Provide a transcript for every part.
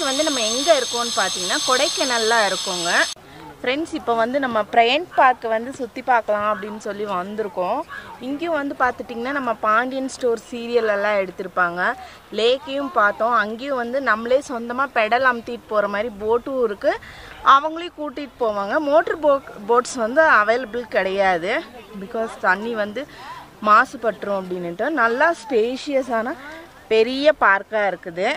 இன்னைக்கு வந்து நம்ம எங்கே இருக்கோம்னு பார்த்தீங்கன்னா கொடைக்கானல்ல இருக்கோங்க. ஃப்ரெண்ட்ஸ் இப்போ வந்து நம்ம பிரயன்ட் பார்க் வந்து சுற்றி பார்க்கலாம் அப்படின்னு சொல்லி வந்திருக்கோம். இங்கேயும் வந்து பார்த்துட்டிங்கன்னா நம்ம பாண்டியன் ஸ்டோர் சீரியல் எல்லாம் எடுத்திருப்பாங்க. லேக்கையும் பார்த்தோம். அங்கேயும் வந்து நம்மளே சொந்தமாக பெடல் அமுத்திட்டு போகிற மாதிரி போட்டும் இருக்குது அவங்களையும் கூட்டிகிட்டு போவாங்க. மோட்டர் போட் போட்ஸ் வந்து அவைலபிள் கிடையாது. பிகாஸ் தண்ணி வந்து மாசுபட்டுரும் அப்படின்னுட்டு. நல்லா ஸ்பேஷியஸான பெரிய பார்க்காக இருக்குது.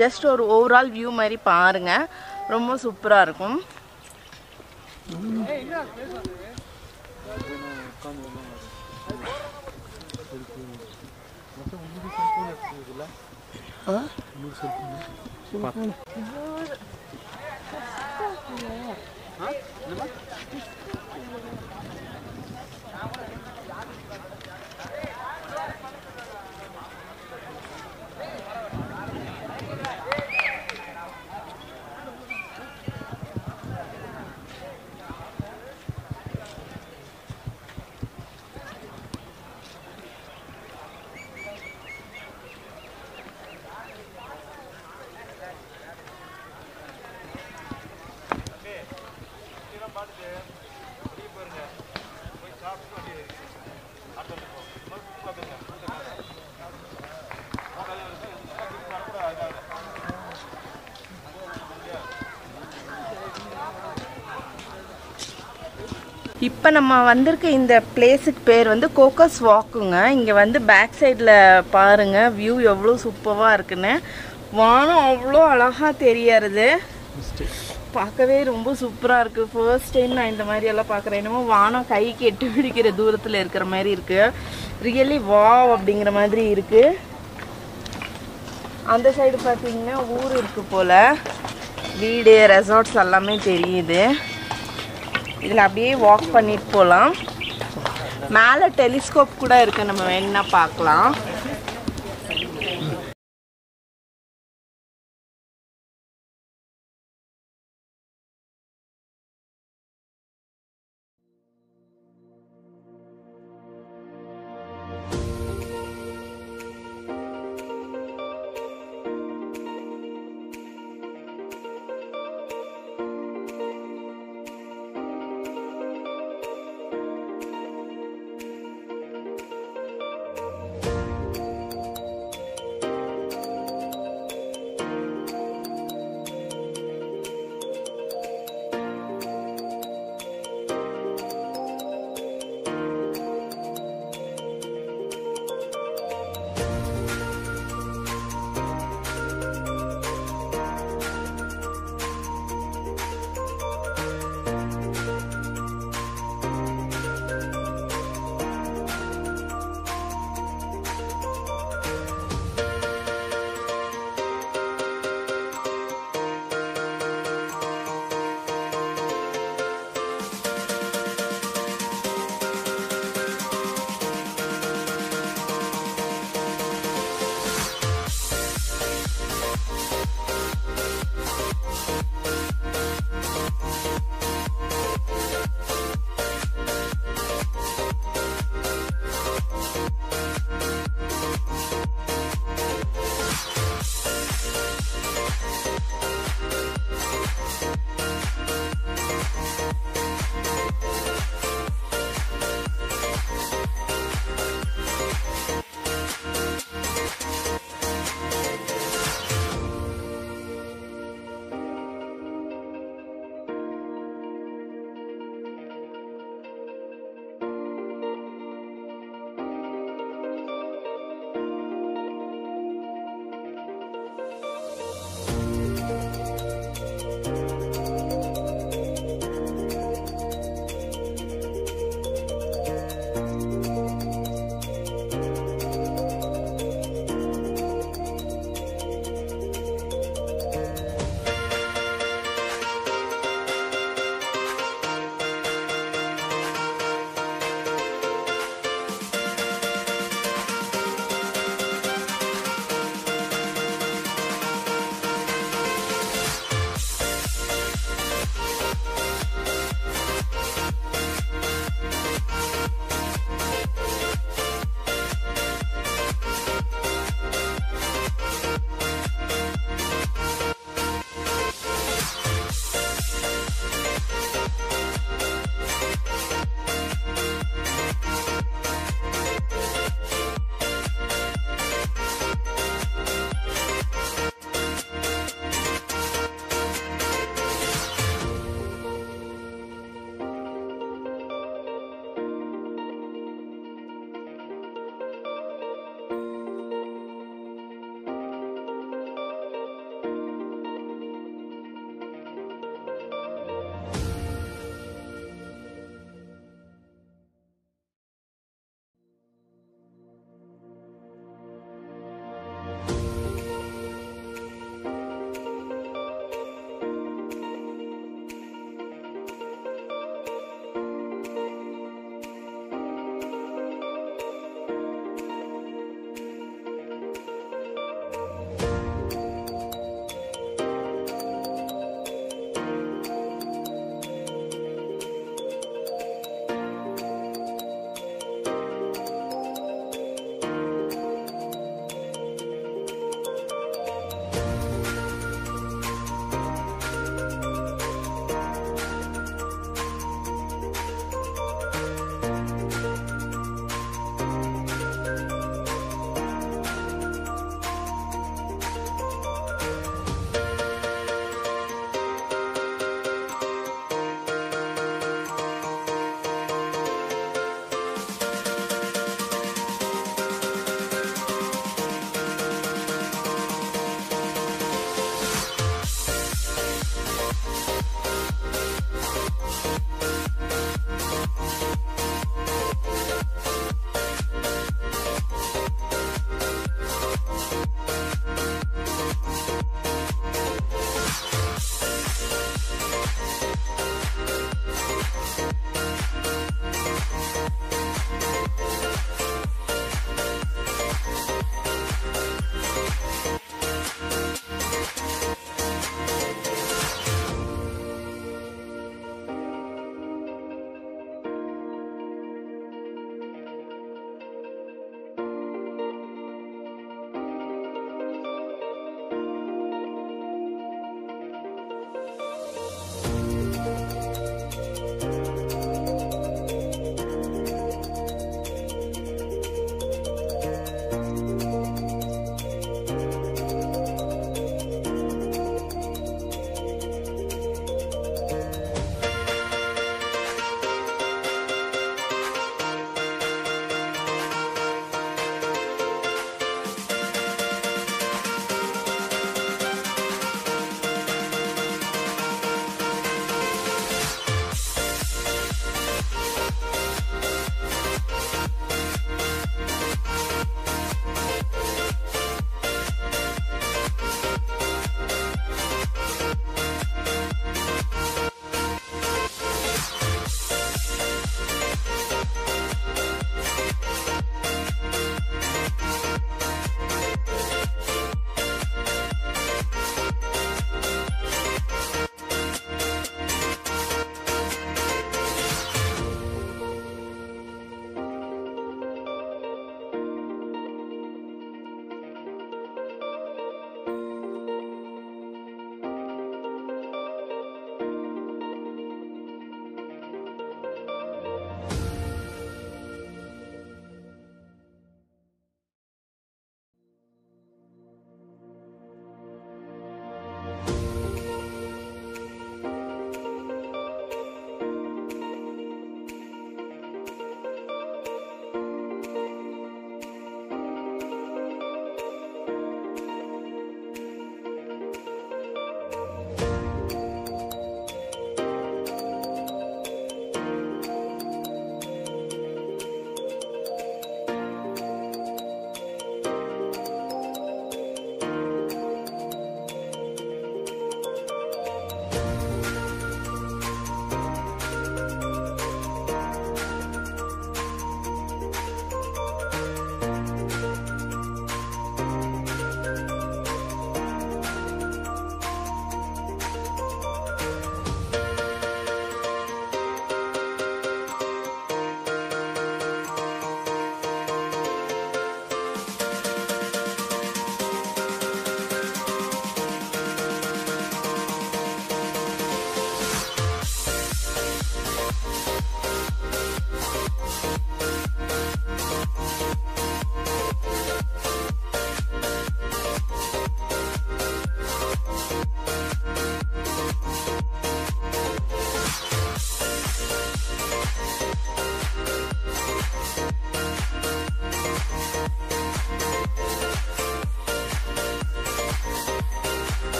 ஜஸ்ட் ஒரு ஓவரால் வியூ மாதிரி பாருங்கள் ரொம்ப சூப்பராக இருக்கும். இப்போ நம்ம வந்திருக்க இந்த பிளேஸுக்கு பேர் வந்து கோக்கஸ் வாக்குங்க இங்கே வந்து பேக் சைடில் பாருங்கள் வியூ எவ்வளோ சூப்பராக இருக்குன்னு. வானம் அவ்வளோ அழகாக தெரியறது. பார்க்கவே ரொம்ப சூப்பராக இருக்குது ஃபர்ஸ்ட் டைம் நான் இந்த மாதிரி எல்லாம் பார்க்குறேன். என்னமோ வானம் கைக்கு எட்டு பிடிக்கிற தூரத்தில் இருக்கிற மாதிரி இருக்குது ரியலி வாவ் அப்படிங்கிற மாதிரி இருக்குது அந்த சைடு பார்த்தீங்கன்னா ஊர் இருக்கு போல். வீடு ரெசார்ட்ஸ் எல்லாமே தெரியுது. இதில் அப்படியே வாக் பண்ணிட்டு போகலாம். மேலே டெலிஸ்கோப் கூட இருக்குது நம்ம வேணுன்னா பார்க்கலாம்.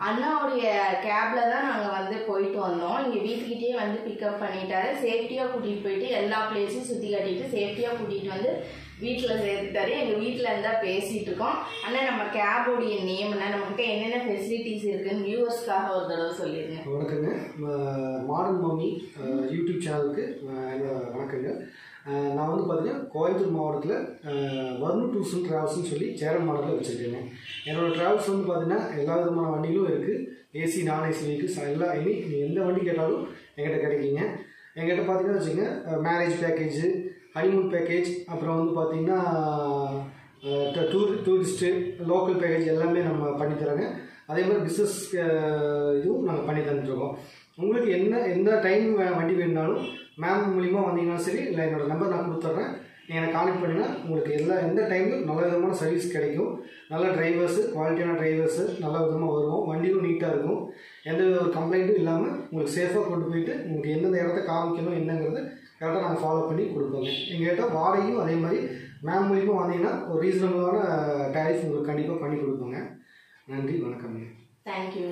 அண்ணாவுடைய கேப்ல தான் நாங்க வந்து போயிட்டு வந்தோம். இங்க வீட்டுக்கிட்டே வந்து பிக்கப் பண்ணிட்டாரு. சேஃப்டியா கூட்டிட்டு போயிட்டு எல்லா பிளேஸும் சுத்தி கட்டிட்டு சேஃப்டியா கூட்டிட்டு வந்து வீட்டில் சேர்த்துட்டாரு. எங்கள் வீட்டில் இருந்தால் பேசிகிட்டு இருக்கோம் ஆனால் நம்ம கேபோடைய நேம் என்ன நம்மகிட்ட என்னென்ன ஃபெசிலிட்டிஸ் இருக்குன்னு வியூவர்ஸ்க்காக ஒரு தடவை சொல்லிருங்க. வணக்கங்க. மாடர்ன் மம்மி யூடியூப் சேனலுக்கு என்னோட வணக்கங்க. நான் வந்து பார்த்தீங்கன்னா கோயம்புத்தூர் மாவட்டத்தில் வர்ணு டூர்ஸ் அண்ட் ட்ராவல்ஸ்னு சொல்லி சேரம் மாடலில் வச்சுருக்கேங்க. என்னோட ட்ராவல்ஸ் வந்து பார்த்தீங்கன்னா எல்லா விதமான வண்டிகளும் இருக்குது ஏசி நான் ஏசி வெஹிக்கிள்ஸ் எல்லா இனி நீங்கள் எந்த வண்டி கேட்டாலும் எங்கிட்ட கிடைக்குங்க எங்கிட்ட பார்த்தீங்கன்னா வச்சுங்க மேரேஜ் பேக்கேஜு ஹனிமூன் பேக்கேஜ் அப்புறம் வந்து பார்த்தீங்கன்னா டூர் டூரிஸ்ட்டு லோக்கல் பேக்கேஜ் எல்லாமே நம்ம பண்ணி தரோங்க அதே மாதிரி பிஸ்னஸ் இதுவும் நாங்கள் பண்ணி தந்துட்டுருக்கோம் உங்களுக்கு என்ன எந்த டைம் வண்டி வேணுனாலும் மேம் மூலிமா வந்தீங்கன்னாலும் சரி இல்லை என்னோடய நம்பர் நான் கொடுத்துட்றேன். நீங்கள் எனக்கு கான்டெக்ட் பண்ணிங்கன்னா உங்களுக்கு எல்லா எந்த டைமும் நல்ல விதமான சர்வீஸ் கிடைக்கும். நல்ல டிரைவர்ஸு குவாலிட்டியான டிரைவர்ஸு நல்ல விதமாக வருவோம். வண்டியும் நீட்டாக இருக்கும். எந்த ஒரு கம்ப்ளைண்ட்டும் இல்லாமல் உங்களுக்கு சேஃபாக கொண்டு போயிட்டு உங்களுக்கு எந்தெந்த இடத்த காமிக்கணும் என்னங்கிறது கரெக்டாக நாங்கள் ஃபாலோ பண்ணி கொடுப்போங்க. எங்கள்கிட்ட வாடகையும் அதே மாதிரி மேம் மூலிமா வந்தீங்கன்னா ஒரு ரீசனபுளான டேரிஃப் உங்களுக்கு கண்டிப்பாக பண்ணி கொடுப்போங்க. நன்றி வணக்கம்ங்க. தேங்க்யூ